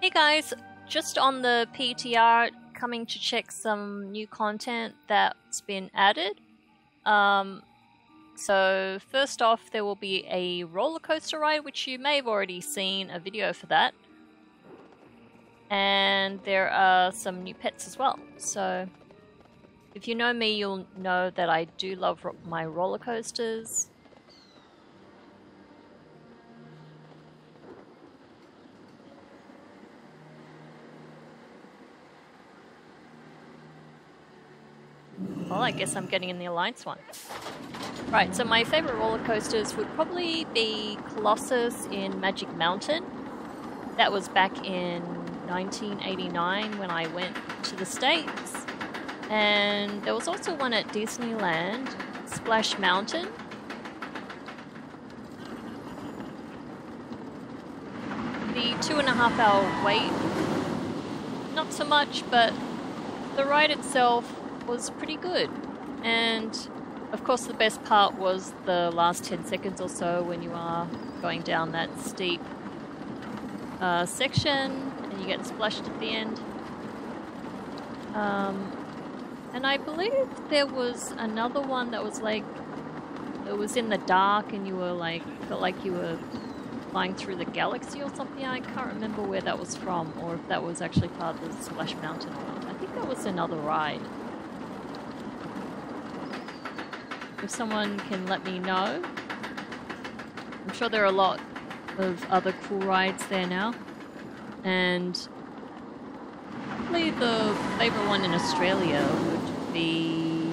Hey guys, just on the PTR, coming to check some new content that's been added. Um, so first off, there will be a roller coaster ride, which you may have already seen a video for that. And there are some new pets as well. So if you know me, you'll know that I do love my roller coasters. Well, I guess I'm getting in the Alliance one. Right, so my favorite roller coasters would probably be Colossus in Magic Mountain. That was back in 1989 when I went to the States. And there was also one at Disneyland, Splash Mountain. The two and a half hour wait, not so much, but the ride itself was pretty good. And of course, the best part was the last 10 seconds or so when you are going down that steep uh, section and you get splashed at the end. Um, and I believe there was another one that was like, it was in the dark and you were like, felt like you were flying through the galaxy or something. I can't remember where that was from or if that was actually part of the Splash Mountain. I think that was another ride. If someone can let me know. I'm sure there are a lot of other cool rides there now. And probably the favourite one in Australia would be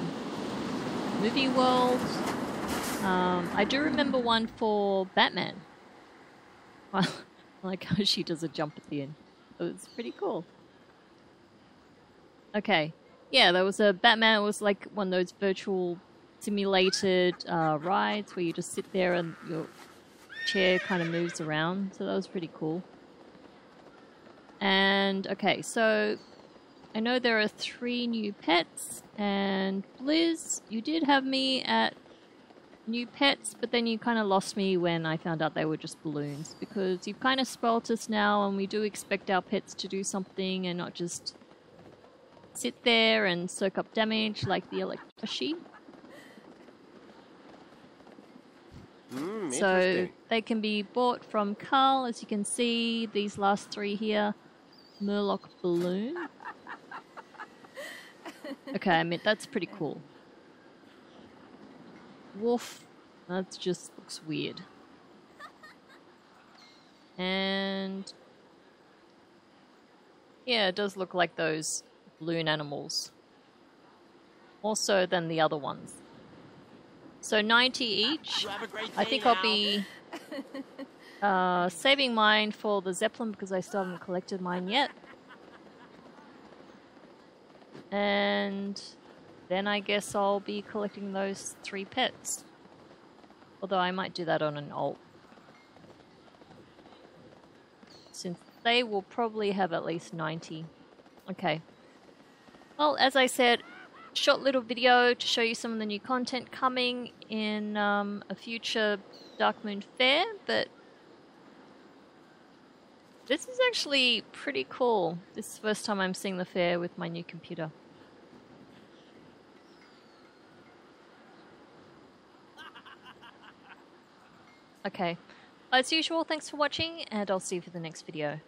Movie World. Um, I do remember one for Batman. I like how she does a jump at the end. It was pretty cool. Okay. Yeah, there was a Batman. It was like one of those virtual simulated uh, rides where you just sit there and your chair kind of moves around. So that was pretty cool. And okay, so I know there are three new pets, and Blizz, you did have me at new pets, but then you kind of lost me when I found out they were just balloons because you've kind of spoilt us now, and we do expect our pets to do something and not just sit there and soak up damage like the Electroshi. So they can be bought from Carl, as you can see, these last three here. Murloc Balloon. Okay, I mean, that's pretty cool. Wolf, that just looks weird. And... Yeah, it does look like those balloon animals. More so than the other ones. So 90 each. I think I'll be uh, saving mine for the Zeppelin because I still haven't collected mine yet. And then I guess I'll be collecting those three pets. Although I might do that on an alt. Since they will probably have at least 90. Okay. Well, as I said, short little video to show you some of the new content coming in um, a future Dark Moon Fair, but this is actually pretty cool. This is the first time I'm seeing the fair with my new computer. Okay, as usual, thanks for watching, and I'll see you for the next video.